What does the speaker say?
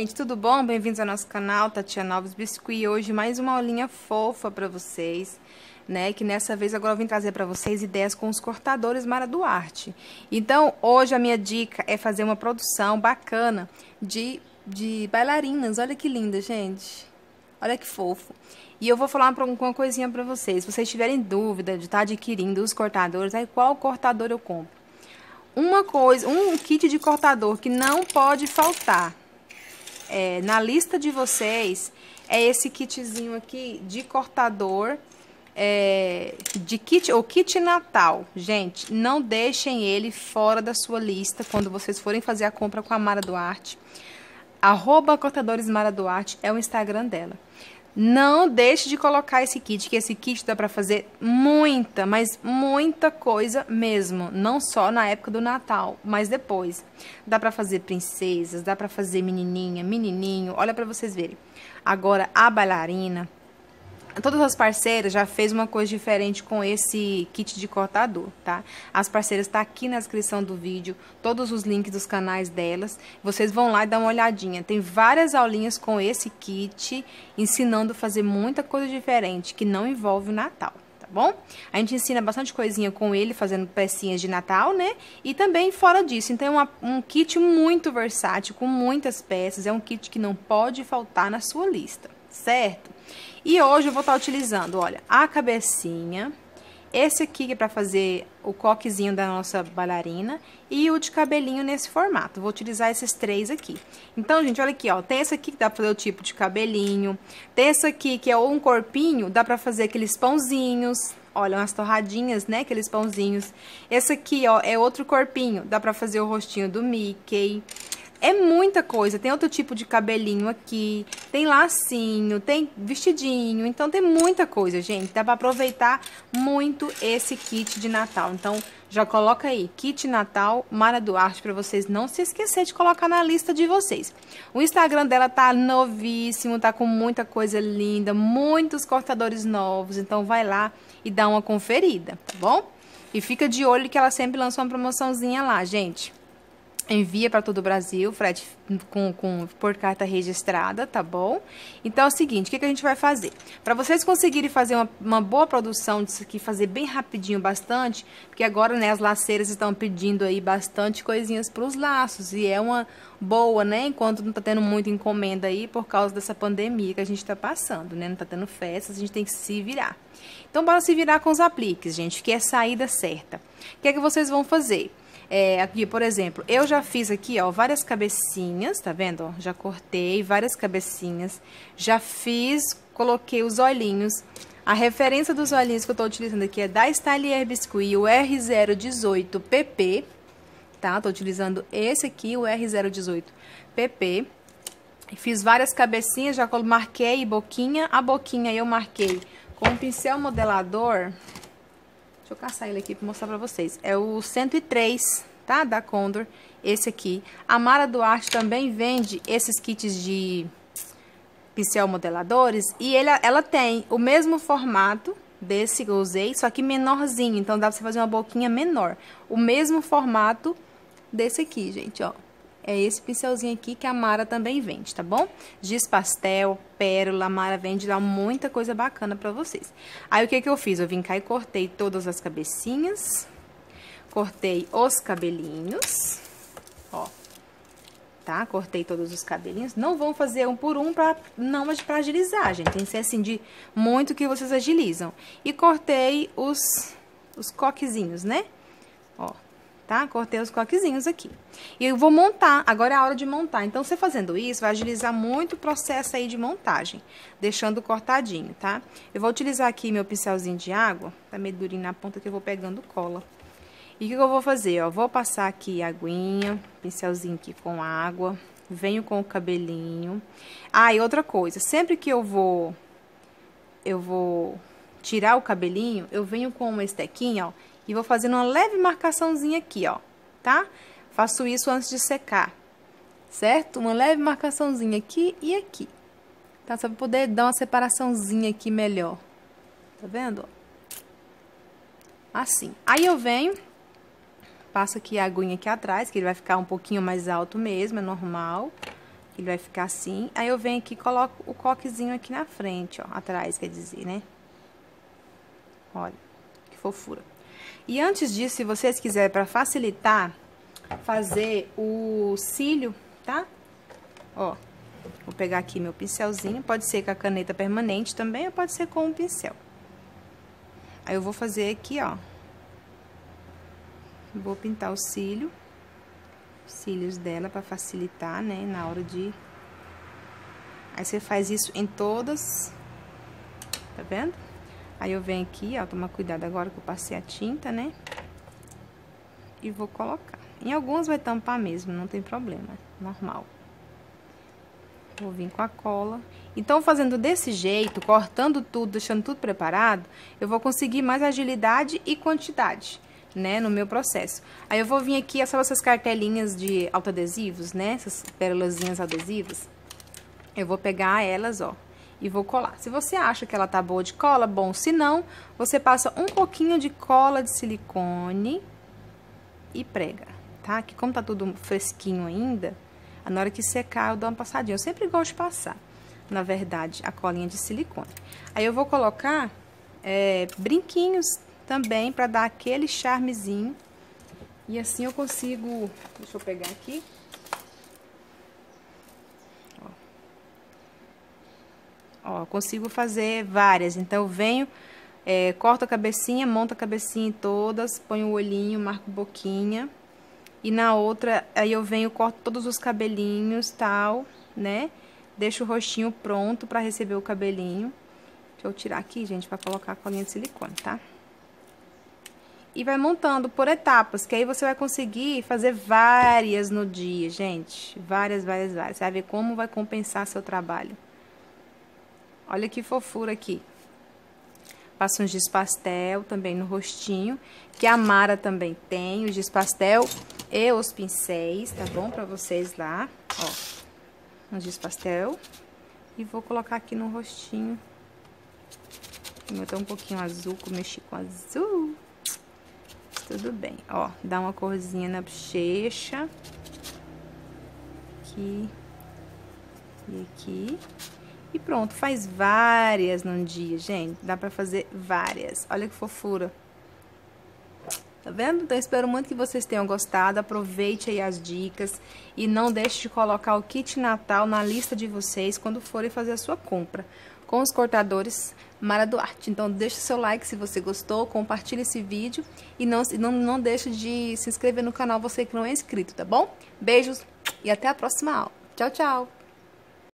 Gente, tudo bom? Bem-vindos ao nosso canal Tatiana Alves Biscuit. Hoje mais uma aulinha fofa para vocês, né? Que nessa vez agora eu vim trazer para vocês ideias com os cortadores Mara Duarte. Então, hoje a minha dica é fazer uma produção bacana de, de bailarinas. Olha que linda, gente. Olha que fofo. E eu vou falar uma coisinha para vocês. Se vocês tiverem dúvida de estar tá adquirindo os cortadores, aí qual cortador eu compro? Uma coisa, um kit de cortador que não pode faltar é, na lista de vocês é esse kitzinho aqui de cortador é, de kit ou kit Natal. Gente, não deixem ele fora da sua lista quando vocês forem fazer a compra com a Mara Duarte. Arroba Cortadores Mara Duarte é o Instagram dela. Não deixe de colocar esse kit, que esse kit dá para fazer muita, mas muita coisa mesmo, não só na época do Natal, mas depois. Dá para fazer princesas, dá para fazer menininha, menininho, olha para vocês verem. Agora a bailarina, Todas as parceiras já fez uma coisa diferente com esse kit de cortador, tá? As parceiras tá aqui na descrição do vídeo, todos os links dos canais delas. Vocês vão lá e dá uma olhadinha. Tem várias aulinhas com esse kit, ensinando a fazer muita coisa diferente, que não envolve o Natal, tá bom? A gente ensina bastante coisinha com ele, fazendo pecinhas de Natal, né? E também fora disso. Então, é uma, um kit muito versátil, com muitas peças. É um kit que não pode faltar na sua lista, certo? E hoje eu vou estar utilizando, olha, a cabecinha, esse aqui que é para fazer o coquezinho da nossa bailarina e o de cabelinho nesse formato. Vou utilizar esses três aqui. Então, gente, olha aqui, ó, tem esse aqui que dá para fazer o tipo de cabelinho, tem esse aqui que é um corpinho, dá para fazer aqueles pãozinhos, olha, umas torradinhas, né, aqueles pãozinhos. Esse aqui, ó, é outro corpinho, dá para fazer o rostinho do Mickey. É muita coisa, tem outro tipo de cabelinho aqui, tem lacinho, tem vestidinho, então tem muita coisa, gente. Dá pra aproveitar muito esse kit de Natal. Então, já coloca aí, kit Natal Mara Duarte, pra vocês não se esquecer de colocar na lista de vocês. O Instagram dela tá novíssimo, tá com muita coisa linda, muitos cortadores novos, então vai lá e dá uma conferida, tá bom? E fica de olho que ela sempre lança uma promoçãozinha lá, gente envia para todo o Brasil, frete com, com, por carta registrada, tá bom? Então é o seguinte, o que, que a gente vai fazer? Para vocês conseguirem fazer uma, uma, boa produção disso aqui, fazer bem rapidinho, bastante, porque agora né, as laceiras estão pedindo aí bastante coisinhas para os laços, e é uma boa, né? Enquanto não tá tendo muita encomenda aí por causa dessa pandemia que a gente tá passando, né? Não tá tendo festas, a gente tem que se virar. Então, bora se virar com os apliques, gente, que é a saída certa. O que é que vocês vão fazer? É, aqui, por exemplo, eu já fiz aqui, ó, várias cabecinhas, tá vendo? Já cortei várias cabecinhas, já fiz, coloquei os olhinhos. A referência dos olhinhos que eu tô utilizando aqui é da Stylier Biscuit, o R018PP, tá? Tô utilizando esse aqui, o R018PP. Fiz várias cabecinhas, já marquei boquinha. A boquinha eu marquei com um pincel modelador Deixa eu caçar ele aqui para mostrar para vocês. É o 103, tá? Da Condor, esse aqui. A Mara Duarte também vende esses kits de pincel modeladores e ele, ela tem o mesmo formato desse que eu usei, só que menorzinho. Então, dá pra você fazer uma boquinha menor. O mesmo formato desse aqui, gente, ó. É esse pincelzinho aqui que a Mara também vende, tá bom? Giz pastel, pérola, a Mara vende lá muita coisa bacana pra vocês. Aí, o que que eu fiz? Eu vim cá e cortei todas as cabecinhas, cortei os cabelinhos, ó, tá? Cortei todos os cabelinhos. Não vão fazer um por um pra, não, pra agilizar, gente. Tem que ser assim de muito que vocês agilizam. E cortei os, os coquezinhos, né? Ó, tá? Cortei os coquezinhos aqui. E eu vou montar, agora é a hora de montar. Então, você fazendo isso, vai agilizar muito o processo aí de montagem, deixando cortadinho, tá? Eu vou utilizar aqui meu pincelzinho de água, tá meio durinho na ponta que eu vou pegando cola. E o que eu vou fazer, ó? Vou passar aqui a aguinha, pincelzinho aqui com água, venho com o cabelinho. Ah, e outra coisa, sempre que eu vou, eu vou tirar o cabelinho, eu venho com uma estequinha, ó, e vou fazendo uma leve marcaçãozinha aqui, ó, tá? Faço isso antes de secar, certo? Uma leve marcaçãozinha aqui e aqui, tá? Só pra poder dar uma separaçãozinha aqui melhor, tá vendo? Assim. Aí eu venho, passo aqui a aguinha aqui atrás, que ele vai ficar um pouquinho mais alto mesmo, é normal. Ele vai ficar assim. Aí eu venho aqui e coloco o coquezinho aqui na frente, ó. Atrás, quer dizer, né? Olha, que fofura. E antes disso, se vocês quiserem, para facilitar, fazer o cílio, tá? Ó, vou pegar aqui meu pincelzinho. Pode ser com a caneta permanente também, ou pode ser com um pincel. Aí eu vou fazer aqui, ó. Vou pintar o cílio. Cílios dela para facilitar, né, na hora de... Aí você faz isso em todas, tá vendo? Aí eu venho aqui, ó, tomar cuidado agora que eu passei a tinta, né? E vou colocar. Em algumas vai tampar mesmo, não tem problema, normal. Vou vir com a cola. Então, fazendo desse jeito, cortando tudo, deixando tudo preparado, eu vou conseguir mais agilidade e quantidade, né, no meu processo. Aí eu vou vir aqui, essas cartelinhas de autoadesivos, né, essas pérolazinhas adesivas? Eu vou pegar elas, ó, e vou colar. Se você acha que ela tá boa de cola, bom. Se não, você passa um pouquinho de cola de silicone e prega, tá? Que como tá tudo fresquinho ainda, na hora que secar eu dou uma passadinha. Eu sempre gosto de passar na verdade, a colinha de silicone. Aí eu vou colocar é, brinquinhos também para dar aquele charmezinho. E assim eu consigo... Deixa eu pegar aqui. Ó, consigo fazer várias. Então, eu venho, é, corto a cabecinha, monto a cabecinha em todas, ponho o olhinho, marco boquinha. E na outra, aí eu venho, corto todos os cabelinhos, tal, né? Deixo o rostinho pronto para receber o cabelinho. Deixa eu tirar aqui, gente, para colocar a colinha de silicone, tá? E vai montando por etapas, que aí você vai conseguir fazer várias no dia, gente. Várias, várias, várias. Você vai ver como vai compensar seu trabalho. Olha que fofura aqui. Passo um giz pastel também no rostinho, que a Mara também tem, o giz pastel e os pincéis, tá bom? Pra vocês lá, ó um giz pastel. E vou colocar aqui no rostinho. O meu tá um pouquinho azul, que eu mexi com azul. Tudo bem. Ó, dá uma corzinha na bochecha. Aqui. E aqui. E pronto, faz várias num dia, gente. Dá pra fazer várias. Olha que fofura. Tá vendo? Então, espero muito que vocês tenham gostado. Aproveite aí as dicas e não deixe de colocar o kit Natal na lista de vocês quando forem fazer a sua compra com os cortadores Mara Duarte. Então, deixe seu like se você gostou, compartilhe esse vídeo e não, não, não deixe de se inscrever no canal você que não é inscrito, tá bom? Beijos e até a próxima aula. Tchau, tchau!